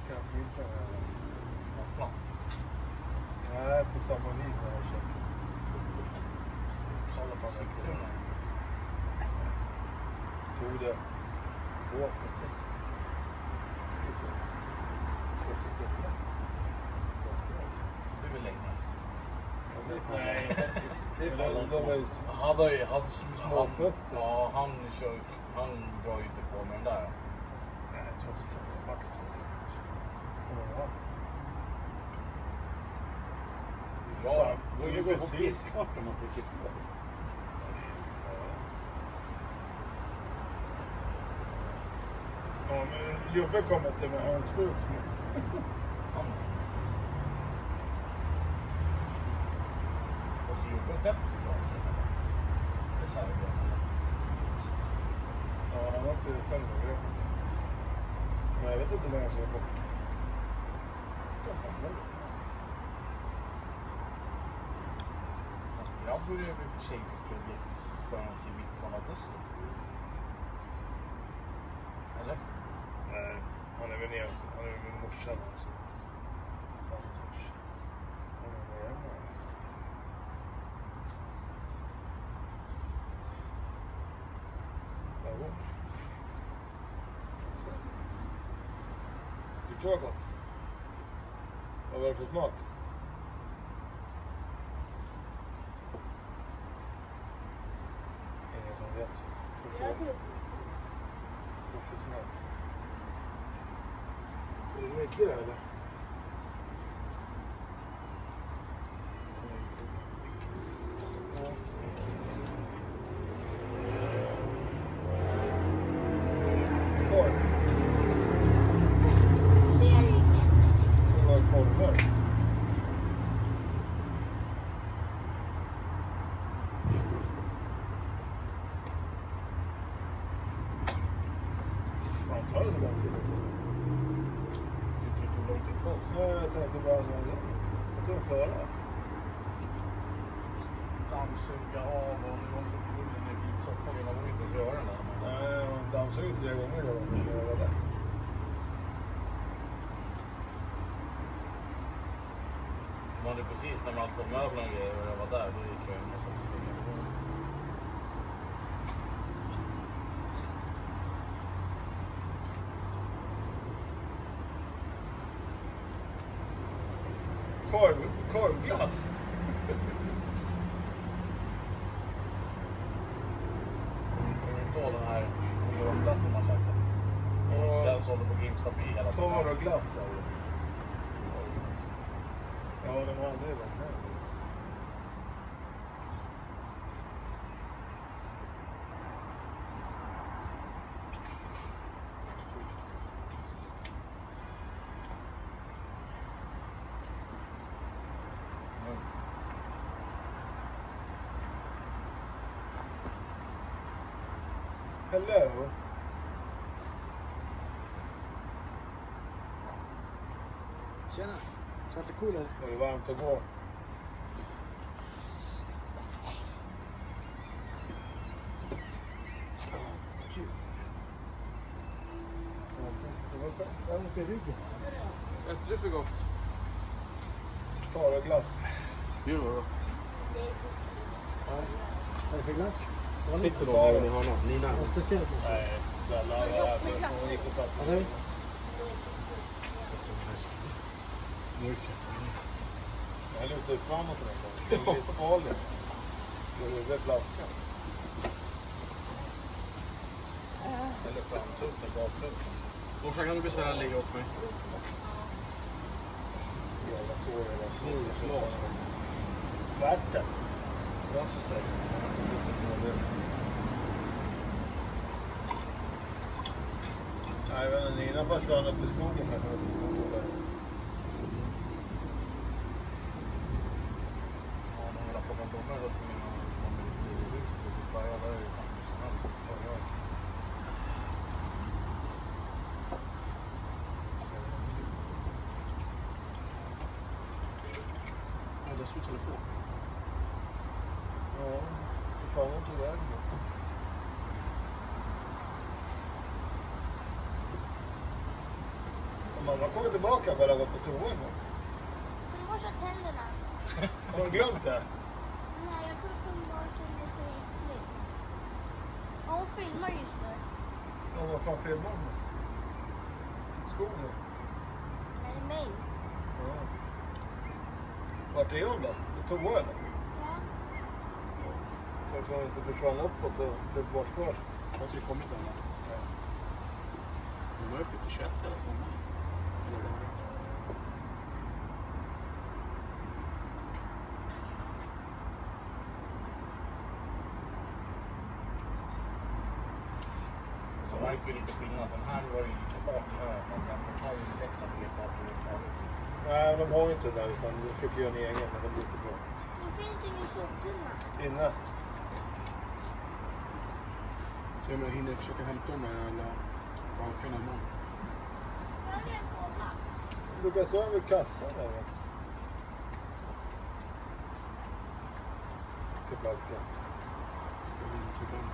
käka middag. Vad fan. Nej, på samma vid när jag käkade. Uppsala på Sigtuna. Tog det båten sist. Är väl länge. Nej, Det är fan de- Han har ju, han, små fötter. ja, han kör, han drar ju inte på med den där. Nej, jag tror inte det max två timmar. Ja. Ja, Det det går på precis. pisskvart om man trycker på. Ja, men Jobbe kom inte med hans. Han. Och jobbet bättre idag sen. Reservgren. Ja, han var inte och grep. Men jag vet inte hur länge han ska vara borta. Ganska länge. Hans grabb börjar ju i och för sig inte plugget förrän i mitten av augusti. Eller? Nej, han är väl nere han är väl med morsan också. Hans morsa. Tyckte du det var gott? Vad var det för smak? Ingen som vet. Jag tror Professionellt. Är det mycket eller? Korv. ser inget. Så var det korvar. Fan, tar det så lång tid? Tyckte det tog lång tid för oss. Nej, jag tänkte bara så här. Jag tror jag klarar det. Dammsuga av och nu håller bullen i bilsoffan. Vi vågar inte ens röra den där. Nej, jag dammsög tre gånger idag när jag var där. Man hade precis när man fått möblerna och grejer och jag var där, då gick jag in och så. Korv, korvglass. Kommer du inte ihåg den här kolonglassen man käkade? Ja. Den sålde på Grimsta by hela tiden. Tar och glass är det. Ja, de hade ju den Hello. Tjena. Kaffekool eller? Det är varmt att gå. Kul. Jag har ont i ryggen. Vad äter du för gott? Och glass. Gud vad gott. Vad är det för glass? Sitter de där i hörnan? Nina? Något speciellt jag Nej, snälla. Jag äter favoritplats. säga. Okej. Jag lutar framåt den gången. Det är lite farligt. Det är flaskan. Eller framtuppen, baktuppen. Morsan kan du beställa ligga åt mig? Jävla sår jävla snor. Värt det. Rassel. Nej, men Nina försvann upp i skogen här. Ja, de vill ha plockat blommor runt om i någon hus. Det är bara där är det fan hur som helst. Vad gör jag? Telefon. Ja, hur fan hon tog vägen då? Mamma kommer tillbaka att gå på toa en gång. Har du borstat tänderna? Har hon glömt det? Nej, jag tror att hon bara kände sig äcklig. Ja, hon filmar just nu. Ja, vad fan filmar hon? Skogen? Nej, mig. Ja. Vart är hon då? På toa eller? Ja. Kanske hon inte försvann uppåt och blev bortförd. Jag har inte kommit än. De var uppe till 21 eller sommaren. Var. Så märker vi lite skillnad. Den här var ju lite fart i här fast den tar ju inte exakt mer fart överhuvudtaget. Nej, de har ju inte det där utan de försöker göra en egen men det blir inte bra. Det finns ingen soptunna. Inne? Se om jag hinner försöka hämta dem eller balkarna imorgon. Jag har redan kollat. Du kan stå över kassan där. va? Till dem?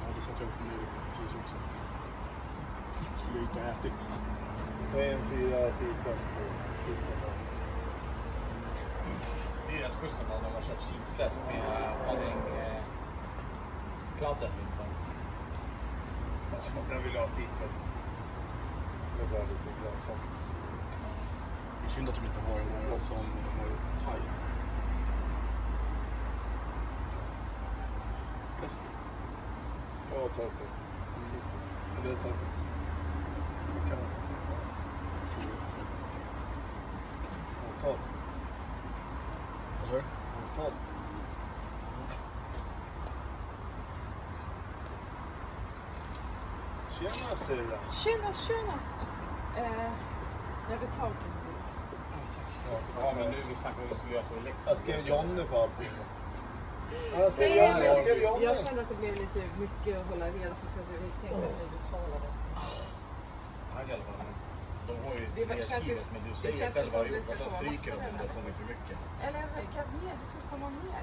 Ja, det satt jag och funderade på precis också. Skulle inte ha ätit. Ta en fyra sitas på. Det är rätt schysst när de har köpt simfläsk med paddingkladden om. Jag vill ha. Det är bara lite grönsaker. Det är synd att de inte har som har haj. Ja, ta ett. Eller ta ett. Kan ta. Ta. Tjena syrran. Tjena, tjena! Eh, jag betalar inte. Ja, men nu vi snackar om att vi skulle göra så. Jag skrev Jonny på allting. Jag Jonny. Jag Jonny. Jag kände att det blev lite mycket att hålla reda på så jag tänkte att vi betalade. Ja, i alla fall. men De har ju Det var- känns ju- nedskrivet, men du säger själv ska och komma stryker de om det kommer för mycket. Eller mer? Det ska komma mer.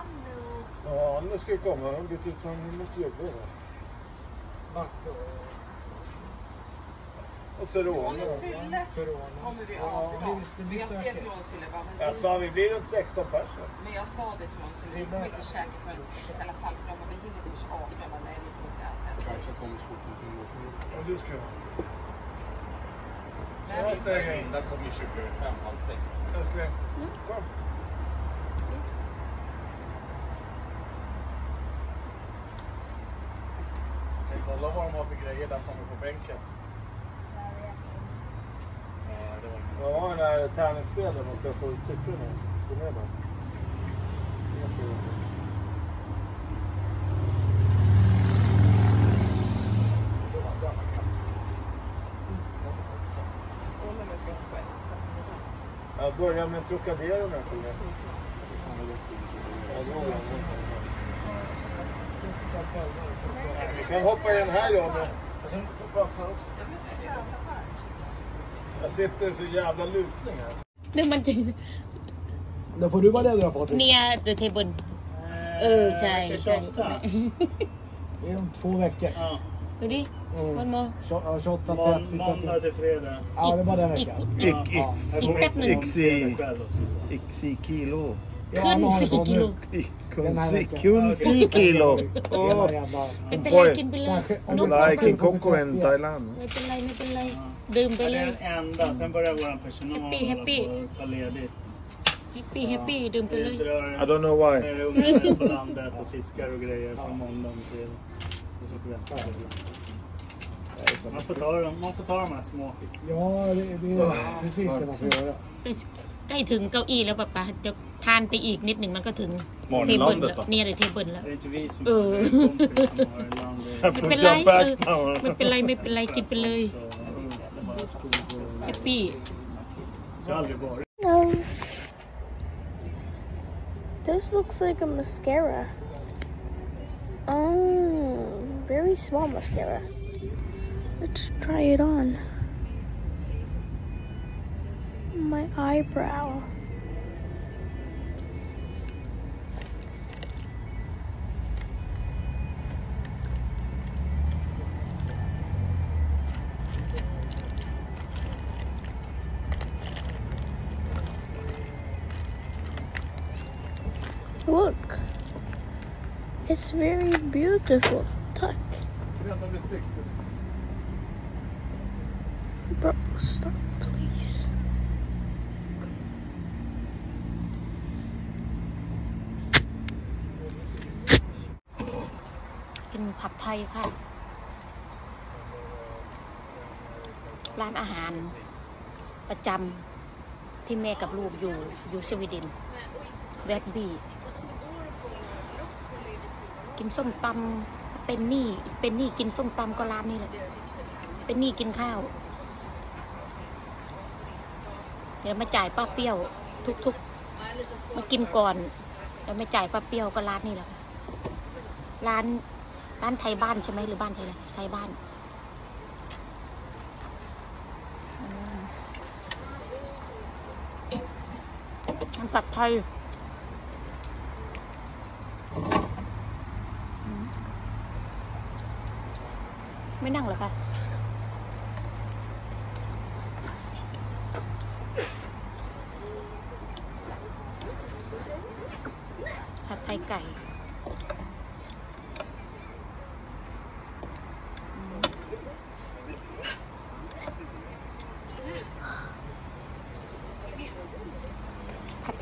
Anne och... Ja, Anne ska ju komma. Han ut han mot jobba. va? Och och Sylle kommer vi... Ja, bra. Men jag skrev till bara, men, Svan, vi blir runt 16 personer. men jag sa det till Sylle, vi kommer inte käka förrän sex i alla fall för de har vi hinner till 18. Jag bara, nej vi kommer inte äta. Kajsa kommer så fort hon kan gå för Ja, du ska Nej, Ja, vi- stäng in. Linda kommer ju 25, halv sex. Älskling. Kom. Kan jag kolla vad de har för grejer där framme på bänken? Ja, det var var den där tärningsspelen man ska få ut siffrorna? Gå med bara. Jag jag ska. Jag börjar med Trocadero tror jag. Ja, det bra. Vi kan hoppa i den här Johnny. Och sen får plats här också. Jag sitter i så jävla lutning här. Nej men du Då får du bara ändra på det. Ner till bund. Eh, okej. Det är om två veckor. Ja. Sorry? Mm. Måndag, Måndag till fredag. Ja, det är bara den veckan. Ixi kilo. อีกแป๊บหนึ่ง Ixi, Ixi kilo. Ja, ขึ้น han har สี่ en sån กิโล nu. Kunsi, kunsi kilo. Hela Oh, jävla... ไม่เป็นไร Oj. กินไปเลย Kanske om นก du- like in Coco in Thailand. ไม่เป็นไรไม่เป็นไร ดื่มไป Det เลย är den enda. Sen börjar vår personal Happy, hålla happy. på och ta ledigt. แฮปปี้แฮปปี้ดื่มไปเลย Vi drar I eh, don't know why. ungar på landet och fiskar och grejer från måndagen till... och så förväntar sig det. Man får ta dem, man får ta de här små. Ja, det, det är precis det man får göra. ใกล้ถึงเก้าอี้แล้วป๊าป๊าเดี๋ยวทานไปอีกนิดหนึ่งมันก็ถึง Morgonlandet เทเบิล då? แล้วเนี่ยเลยเทเบิลแล้ว Det är inte vi som Uh. det är kompis som har landet. ไม่ Så เป็นไร jump เอ back อ now. ไม่เป็นไรไม่เป็นไรกินไปเลย Så, det bara stod och- แฮปปี้ Så jag har aldrig varit. No. This looks like a mascara. Oh, very small mascara. Let's try it on. my eyebrow. Look, it's very beautiful. Tuck. Bro, stop. กินผัดไทยค่ะ ร้านอาหารประจำที่แม่กับลูกอยู่อยู่สวีเดนแรดบีกินส้มตำเป็นนี่ เป็นนี่กินส้มตำก็ร้านนี้แหละ เป็นนี่กินข้าว เดี๋ยวมาจ่ายป้าเปรี้ยว ทุกๆมากินก่อน แล้วมาจ่ายป้าเปรี้ยวก็ร้านนี้แหละร้าน ร้านไทยบ้านใช่ไหมหรือบ้านไทยนะไรไทยบ้านอืมน้ำผัดไทยไม่นั่งหรอคะผัดไทยไก่อืม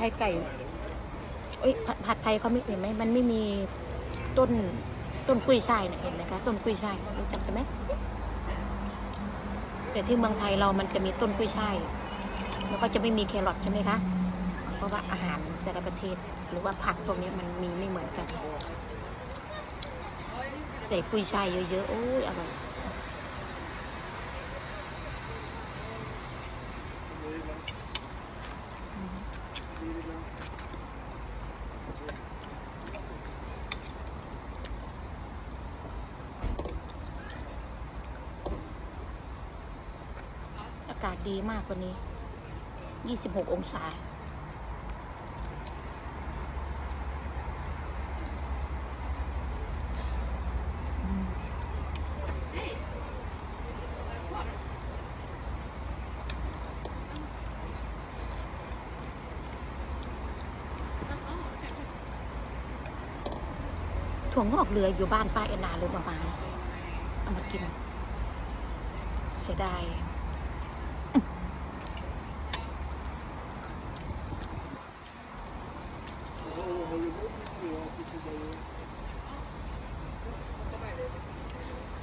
ผัดไทยไก่เอ้ยผัดผัดไทยเขาไม่เห็นไหมมันไม่มีต้นต้นกุ้ยช่ายนะเห็นไหมคะต้นกุ้ยช่ายรู้จักใช่ไหมแต่ที่เมืองไทยเรามันจะมีต้นกุ้ยช่ายแล้วก็จะไม่มีแครอทใช่ไหมคะเพราะว่าอาหารแต่ละประเทศ หรือว่าผักพวกนี้มันมีไม่เหมือนกัน ใส่กุ้ยช่ายเยอะๆโอ้ยอร่อย อากาศดีมากกว่านี้ 26 องศา ถั่วงอกเหลืออยู่บ้านป้าเอ็นนาหรือประมาณเอามากินเสียดาย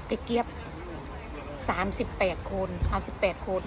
ตะเกียบสามสิบแปดคนสามสิบแปดคน